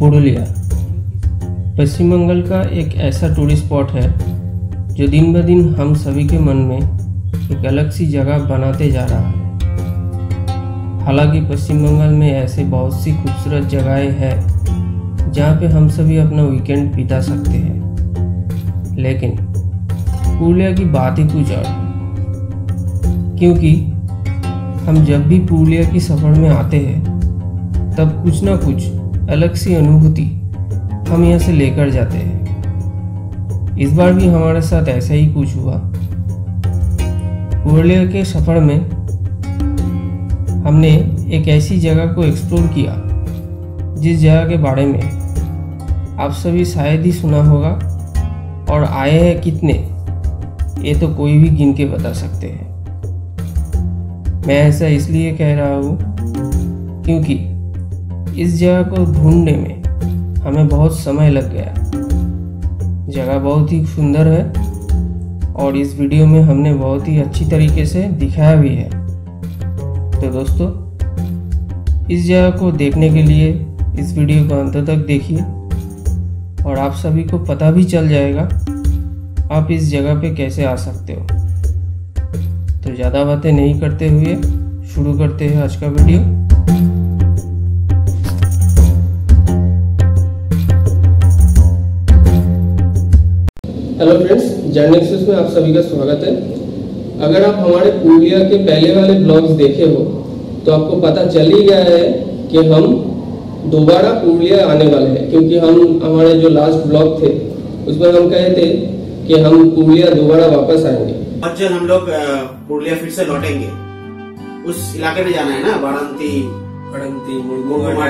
पुरुलिया पश्चिम बंगाल का एक ऐसा टूरिस्ट स्पॉट है, जो दिन ब दिन हम सभी के मन में एक अलग सी जगह बनाते जा रहा है। हालाँकि पश्चिम बंगाल में ऐसे बहुत सी खूबसूरत जगहें हैं, जहाँ पे हम सभी अपना वीकेंड बिता सकते हैं। लेकिन पुरुलिया की बात ही कुछ और क्योंकि, हम जब भी पुरुलिया की सफ़र में आते हैं, तब कुछ ना कुछ अलग सी अनुभूति हम यहाँ से लेकर जाते हैं। इस बार भी हमारे साथ ऐसा ही कुछ हुआ। पुरुलिया के सफ़र में हमने एक ऐसी जगह को एक्सप्लोर किया, जिस जगह के बारे में आप सभी शायद ही सुना होगा और आए हैं कितने, ये तो कोई भी गिन के बता सकते हैं। मैं ऐसा इसलिए कह रहा हूँ क्योंकि इस जगह को ढूँढने में हमें बहुत समय लग गया। जगह बहुत ही सुंदर है और इस वीडियो में हमने बहुत ही अच्छी तरीके से दिखाया भी है। तो दोस्तों, इस जगह को देखने के लिए इस वीडियो को अंत तक देखिए और आप सभी को पता भी चल जाएगा आप इस जगह पे कैसे आ सकते हो। तो ज़्यादा बातें नहीं करते हुए शुरू करते हैं आज का वीडियो। फ्रेंड्स में आप सभी का स्वागत है। अगर आप हमारे पूर्णिया के पहले वाले ब्लॉग्स देखे हो तो आपको पता चल ही गया है कि हम दोबारा पूर्णिया आने वाले हैं क्योंकि हम हमारे जो लास्ट ब्लॉग थे उसमें हम कहे थे कि हम पूर्णिया दोबारा वापस आएँगे। आज जब हम लोग पूर्णिया फिर से लौटेंगे। उस इलाके में जाना है ना बारांती गोगुमा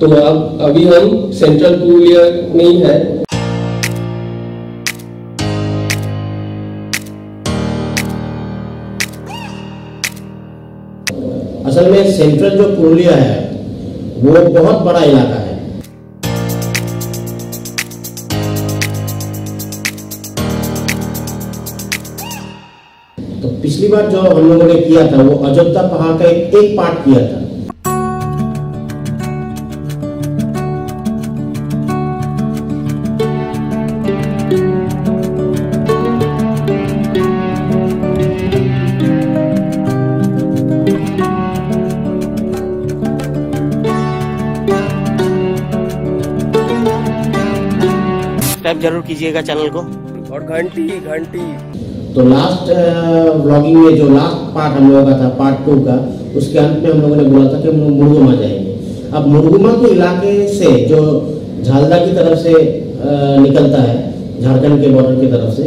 तो अब अभी हम सेंट्रल पुरुलिया में ही है। असल में सेंट्रल जो पुरुलिया है वो बहुत बड़ा इलाका है। तो पिछली बार जो हम लोगों ने किया था वो अयोध्या पहाड़ का एक, एक पार्ट किया था। सब्सक्राइब ज़रूर कीजिएगा चैनल को। और घंटी घंटी। तो लास्ट व्लॉगिंग में जो लास्ट पार्ट हम लोगों का था पार्ट टू का उसके अंत में हम लोगों ने बोला था कि हम लोग मुर्गुमा जाएँगे। अब मुर्गुमा के इलाके से जो झालदा की तरफ़ से निकलता है झारखंड के बॉर्डर की तरफ़ से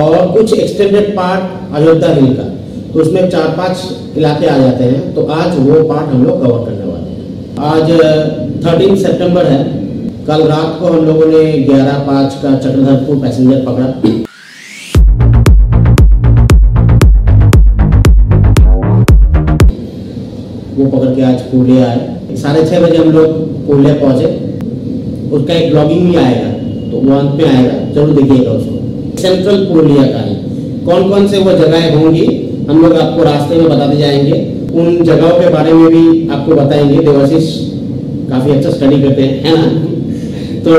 और कुछ एक्सटेंडेड पार्ट अयोध्या हिल का तो उसमें चार पाँच इलाके आ जाते हैं तो आज वो पार्ट हम लोग कवर करने वाले हैं। आज थर्टीन सितंबर है कल रात को हम लोगों ने ग्यारह पाँच का चक्रधरपुर पैसेंजर पकड़ा। वो पकड़ के आज पुरुलिया आए। साढ़े छः बजे हम लोग पुरुलिया पहुँचे। उसका एक ब्लॉगिंग भी आएगा तो वो अंत में आएगा। ज़रूर देखिएगा उसको। सेंट्रल पुरुलिया का ही। कौन कौन से वो जगहें होंगी, हम लोग आपको रास्ते में बताते जाएँगे। उन जगहों के बारे में भी आपको बताएँगे। देवाशीष काफ़ी अच्छा स्टडी करते हैं, है ना? तो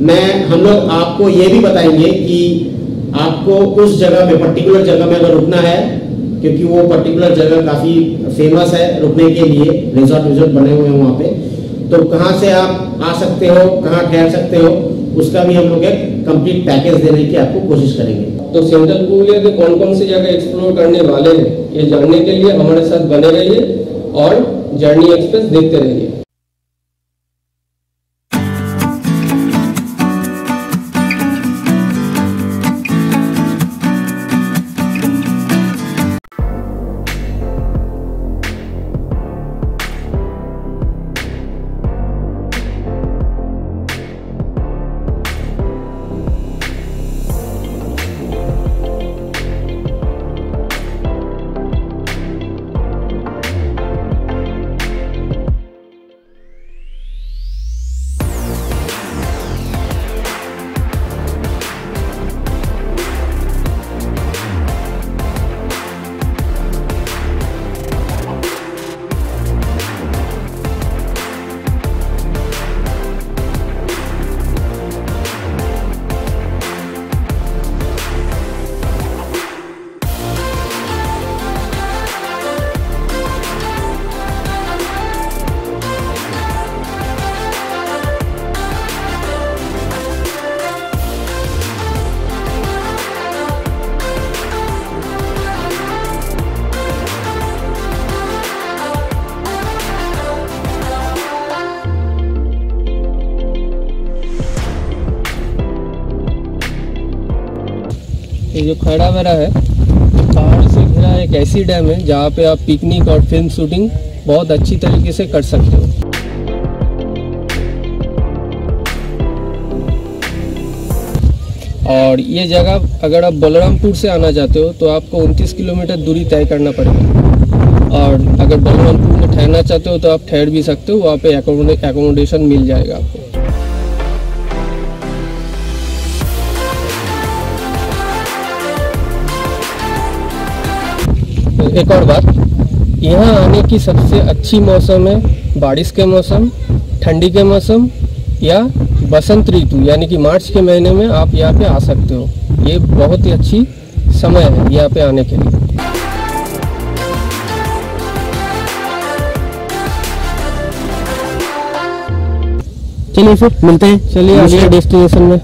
मैं, हम लोग आपको ये भी बताएँगे कि आपको उस जगह में पर्टिकुलर जगह में अगर रुकना है, क्योंकि वो पर्टिकुलर जगह काफ़ी फ़ेमस है रुकने के लिए रिजॉर्ट विजॉर्ट बने हुए हैं वहाँ पे तो कहाँ से आप आ सकते हो, कहाँ ठहर सकते हो, उसका भी हम लोग एक कंप्लीट पैकेज देने की आपको कोशिश करेंगे। तो सेंट्रल पुरुलिया के कौन कौन सी जगह एक्सप्लोर करने वाले हैं? ये जानने के लिए हमारे साथ बने रहिए और जर्नी एक्सप्रेस देखते रहिए। ये जो खड़ा मेरा है पहाड़ से घिरा एक ऐसी डैम है, जहाँ पे आप पिकनिक और फ़िल्म शूटिंग बहुत अच्छी तरीके से कर सकते हो। और ये जगह अगर आप बलरामपुर से आना चाहते हो तो आपको 29 किलोमीटर दूरी तय करना पड़ेगा। और अगर बलरामपुर में ठहरना चाहते हो तो आप ठहर भी सकते हो, वहाँ पे एकोमोडेशन मिल जाएगा आपको। एक और बात यहाँ आने की सबसे अच्छी मौसम है बारिश के मौसम ठंडी के मौसम या बसंत ऋतु यानी कि मार्च के महीने में आप यहाँ पे आ सकते हो। ये बहुत ही अच्छी समय है यहाँ पे आने के लिए। चलिए फिर मिलते हैं चलिए अगले डेस्टिनेशन में।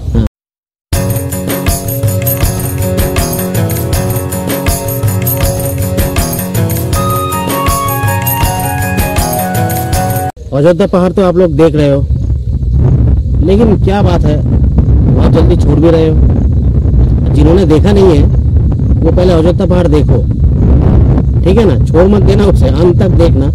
अयोध्या पहाड़ तो आप लोग देख रहे हो। लेकिन क्या बात है बहुत जल्दी छोड़ भी रहे हो। जिन्होंने देखा नहीं है वो पहले अयोध्या पहाड़ देखो। ठीक है ना? छोड़ मत देना उसे अंत तक देखना।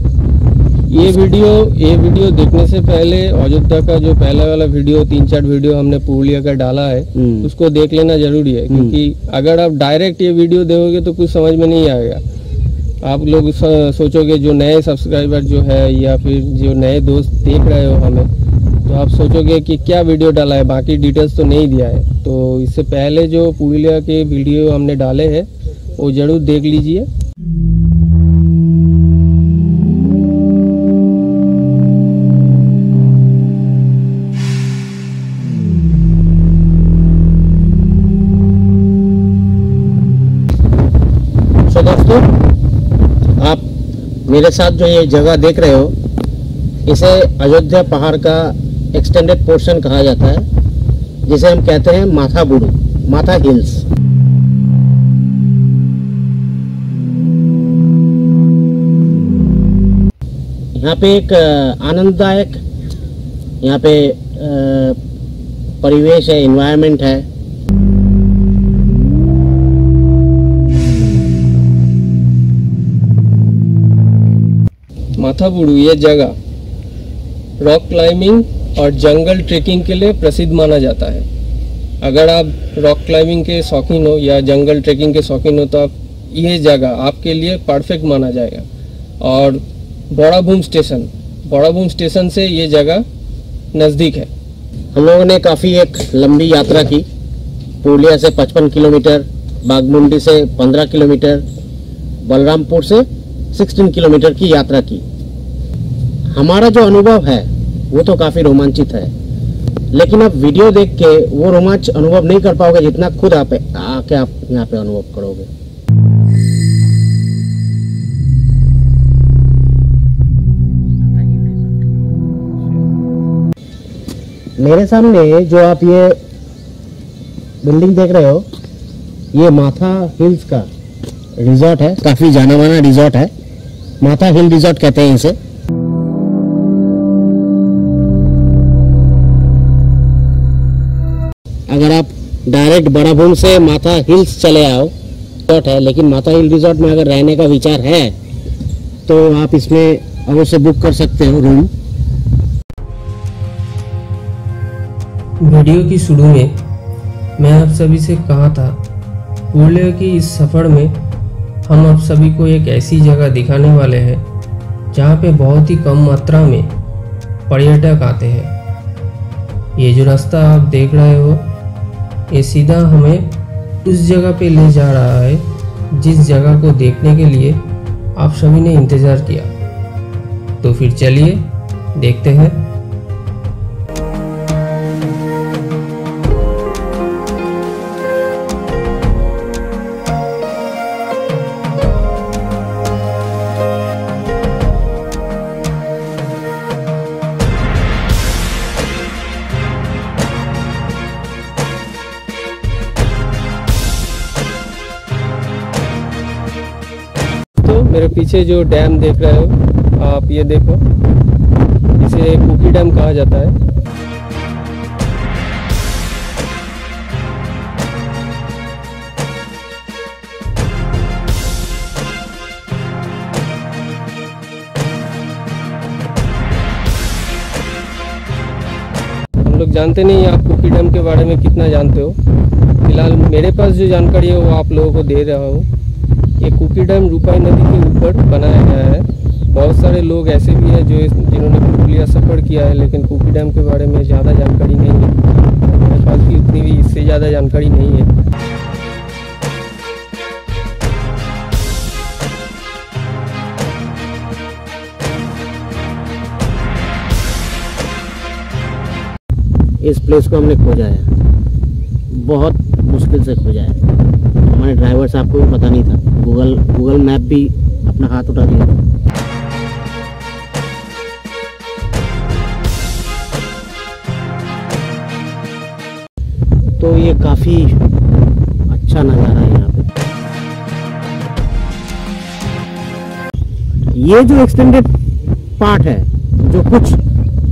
ये वीडियो ये वीडियो देखने से पहले अयोध्या का जो पहला वाला वीडियो तीन चार वीडियो हमने पुरुलिया का डाला है हम्म। उसको देख लेना ज़रूरी है क्योंकि अगर आप डायरेक्ट ये वीडियो देखोगे तो कुछ समझ में नहीं आएगा। आप लोग सोचोगे जो नए सब्सक्राइबर जो है या फिर जो नए दोस्त देख रहे हो हमें तो आप सोचोगे कि क्या वीडियो डाला है, बाकी डिटेल्स तो नहीं दिया है। तो इससे पहले जो पुरुलिया के वीडियो हमने डाले हैं, वो ज़रूर देख लीजिए। दोस्तों आप मेरे साथ जो ये जगह देख रहे हो, इसे अयोध्या पहाड़ का एक्सटेंडेड पोर्शन कहा जाता है, जिसे हम कहते हैं माथा बुडू माथा हिल्स। यहाँ पे एक आनंददायक, यहाँ पे परिवेश है इन्वायरमेंट है। माथाबुड़ू ये जगह रॉक क्लाइंबिंग और जंगल ट्रेकिंग के लिए प्रसिद्ध माना जाता है। अगर आप रॉक क्लाइंबिंग के शौकीन हो या जंगल ट्रेकिंग के शौकीन हो तो आप ये जगह आपके लिए परफेक्ट माना जाएगा। और बड़ा भूम स्टेशन बड़ा भूम स्टेशन से ये जगह नज़दीक है। हम लोगों ने काफ़ी एक लंबी यात्रा की। पूर्णिया से 55 किलोमीटर, बागमुंडी से 15 किलोमीटर, बलरामपुर से 16 किलोमीटर की यात्रा की। हमारा जो अनुभव है, वो तो काफ़ी रोमांचित है। लेकिन आप वीडियो देख के वो रोमांच अनुभव नहीं कर पाओगे जितना खुद आप आके आप यहाँ पे अनुभव करोगे। मेरे सामने जो आप ये बिल्डिंग देख रहे हो, ये माथा हिल्स का रिजॉर्ट है। काफ़ी जाना माना रिजॉर्ट है। माथा हिल रिजॉर्ट कहते हैं इसे। अगर आप डायरेक्ट बड़ाभूम से माथा हिल्स चले आओ रिजॉर्ट है, लेकिन माथा हिल रिजॉर्ट में अगर रहने का विचार है तो आप इसमें अवश्य बुक कर सकते हो रूम वीडियो की शुरू में मैं आप सभी से कहा था पुरुलिया की इस सफ़र में हम आप सभी को एक ऐसी जगह दिखाने वाले हैं, जहाँ पे बहुत ही कम मात्रा में पर्यटक आते हैं। ये जो रास्ता आप देख रहे हो ये सीधा हमें उस जगह पे ले जा रहा है, जिस जगह को देखने के लिए आप सभी ने इंतज़ार किया। तो फिर चलिए, देखते हैं। मेरे पीछे जो डैम देख रहे हो, आप ये देखो। इसे कुकी डैम कहा जाता है। लोग जानते नहीं आप कुकी डैम के बारे में कितना जानते हो। फ़िलहाल मेरे पास जो जानकारी है, वो आप लोगों को दे रहा हूँ। ये कुकी डैम रूपाई नदी के ऊपर बनाया गया है। बहुत सारे लोग ऐसे भी हैं जो जिन्होंने पुलिया सफ़र किया है, लेकिन कुकी डैम के बारे में ज़्यादा जानकारी नहीं है। मेरे पास भी उतनी भी इससे ज़्यादा जानकारी नहीं है। इस प्लेस को हमने खोजा है। बहुत मुश्किल से खोजा है। हमारे ड्राइवर साहब को भी पता नहीं था। गूगल गूगल मैप भी अपना हाथ उठा दिया। तो ये काफ़ी अच्छा नज़ारा है यहाँ पे। ये जो एक्सटेंडेड पार्ट है, जो कुछ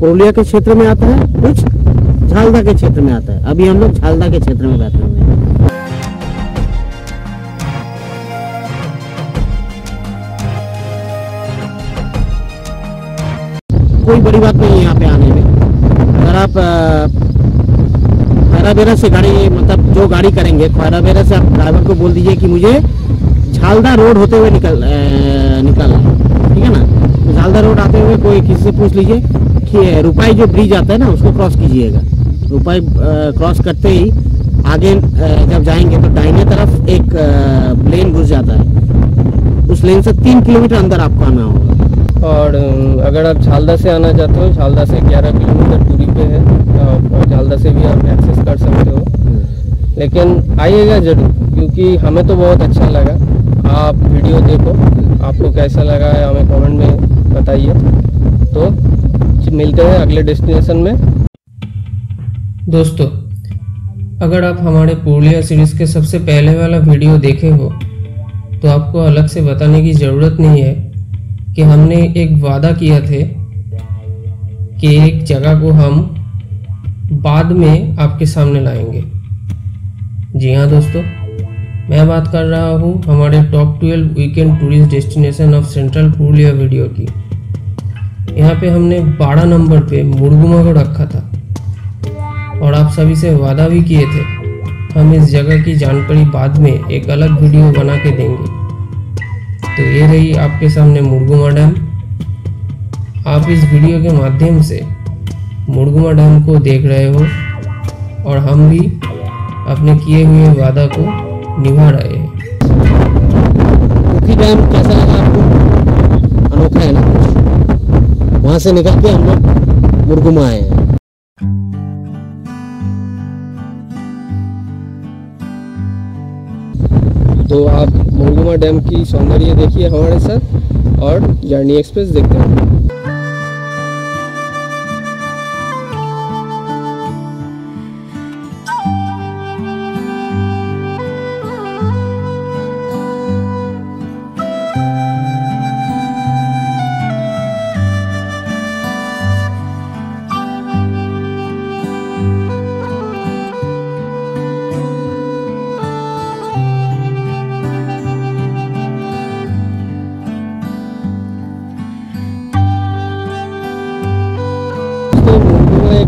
पुरुलिया के क्षेत्र में आता है, कुछ झालदा के क्षेत्र में आता है। अभी हम लोग झालदा के क्षेत्र में बैठे हैं। कोई बड़ी बात नहीं है यहाँ पे आने में। अगर आप खैरा बेरा से गाड़ी मतलब जो गाड़ी करेंगे खैरा बेरा से आप ड्राइवर को बोल दीजिए कि मुझे झालदा रोड होते हुए निकल अ, निकलना ठीक है ना? झालदा रोड आते हुए कोई किसी से पूछ लीजिए कि रुपाई जो ब्रिज आता है ना उसको क्रॉस कीजिएगा। रुपाई क्रॉस करते ही आगे जब जाएँगे तो दाहिने तरफ़ एक लेन घुस जाता है। उस लेन से तीन किलोमीटर अंदर आपको आना होगा। और अगर आप झालदा से आना चाहते हो, झालदा से 11 किलोमीटर दूरी पे है झालदा से भी आप एक्सेस कर सकते हो। लेकिन आइएगा ज़रूर, क्योंकि हमें तो बहुत अच्छा लगा। आप वीडियो देखो, आपको कैसा लगा है, हमें कमेंट में बताइए। तो मिलते हैं अगले डेस्टिनेशन में। दोस्तों, अगर आप हमारे पूर्णिया सीरीज़ के सबसे पहले वाला वीडियो देखे हो तो आपको अलग से बताने की ज़रूरत नहीं है। कि हमने एक वादा किया थे कि एक जगह को हम बाद में आपके सामने लाएँगे। जी हाँ दोस्तों, मैं बात कर रहा हूँ हमारे top 12 weekend tourist destination of central Purulia video की। यहाँ पे हमने 12 नंबर पे मुरगुमा को रखा था और आप सभी से वादा भी किए थे, हम इस जगह की जानकारी बाद में एक अलग वीडियो बना के देंगे। तो ये रही आपके सामने मुरगुमा डैम। आप इस वीडियो के माध्यम से मुरगुमा डैम को देख रहे हो और हम भी अपने किए हुए वादा को निभा रहे हैं। डैम कैसा आपको। अनोखा है ना? वहाँ से निकल के हम लोग मुर्गुमा आए हैं। तो आप मुरगुमा डैम की सौंदर्य देखिए हमारे साथ और जर्नी एक्सप्रेस देखते हैं।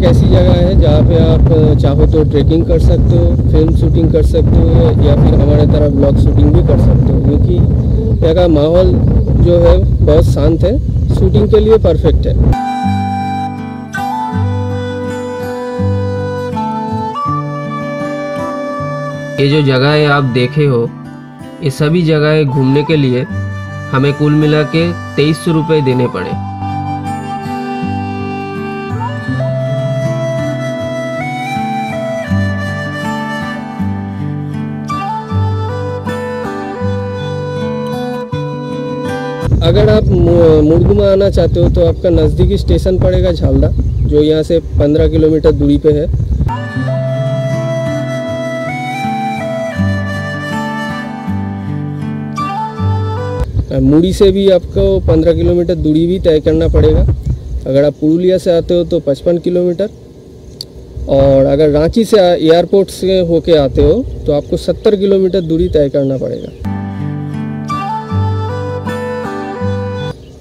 एक ऐसी जगह है जहाँ पे आप चाहो तो ट्रेकिंग कर सकते हो फ़िल्म शूटिंग कर सकते हो, या फिर हमारे तरह ब्लॉग शूटिंग भी कर सकते हो। क्योंकि यहाँ का माहौल जो है, बहुत शांत है। शूटिंग के लिए परफेक्ट है। ये जो जगह आप देखे हो, ये सभी जगह घूमने के लिए हमें कुल मिला के तेईस सौ रुपये देने पड़े। अगर आप मुरगुमा आना चाहते हो तो आपका नज़दीकी स्टेशन पड़ेगा झालदा, जो यहाँ से 15 किलोमीटर दूरी पे है। मुड़ी से भी आपको 15 किलोमीटर दूरी भी तय करना पड़ेगा। अगर आप पुरुलिया से आते हो तो 55 किलोमीटर। और अगर रांची से एयरपोर्ट से होके आते हो तो आपको 70 किलोमीटर दूरी तय करना पड़ेगा।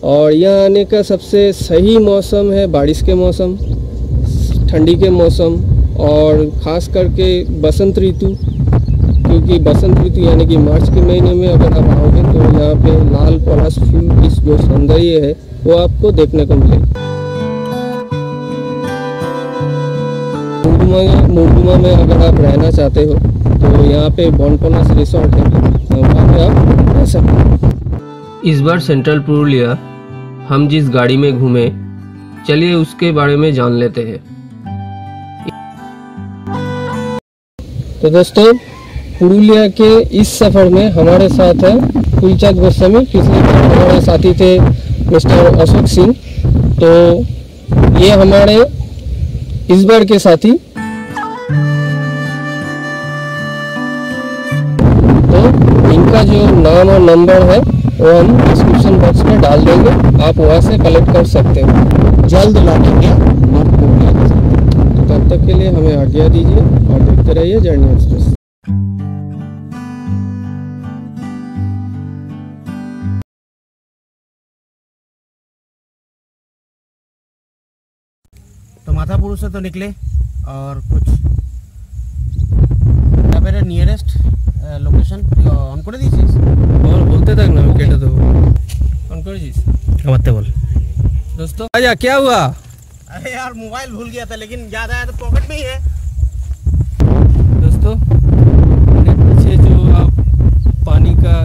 और यहाँ आने का सबसे सही मौसम है बारिश के मौसम, ठंडी के मौसम और ख़ास करके बसंत ऋतु, क्योंकि बसंत ऋतु यानी कि मार्च के महीने में अगर आप आओगे तो यहाँ पे लाल पलाश फूल की जो सौंदर्य है, वो आपको देखने को मिलेगा। मुरडुमा में अगर आप रहना चाहते हो तो यहाँ पे बॉनपलास रिसोर्ट है। वहाँ पे आप रह सकते हो। इस बार सेंट्रल पुरुलिया हम जिस गाड़ी में घूमे, चलिए उसके बारे में जान लेते हैं। तो दोस्तों, पुरुलिया के इस सफ़र में हमारे साथ है कुलचंद गोस्वामी पिछले हमारे साथी थे मिस्टर अशोक सिंह। तो ये हमारे इस बार के साथी। तो इनका जो नाम और नंबर है हम डिस्क्रिप्शन बॉक्स में डाल देंगे। आप वहाँ से कलेक्ट कर सकते हो। जल्द लौटेंगे। तो तब तक के लिए हमें आज्ञा दीजिए और देखते रहिए जर्नी एक्सप्रेस तो माथापुर से तो निकले और कुछ। मेरे नियरेस्ट লোকেশন অন করে দিয়েছিস বল বলতে থাক না কেটে দেবো অন করেছিস আবার বল दोस्तों। आजा क्या हुआ? अरे यार मोबाइल भूल गया था लेकिन याद आया तो पॉकेट में ही है। दोस्तों पीछे जो आप पानी का